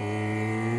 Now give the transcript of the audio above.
E...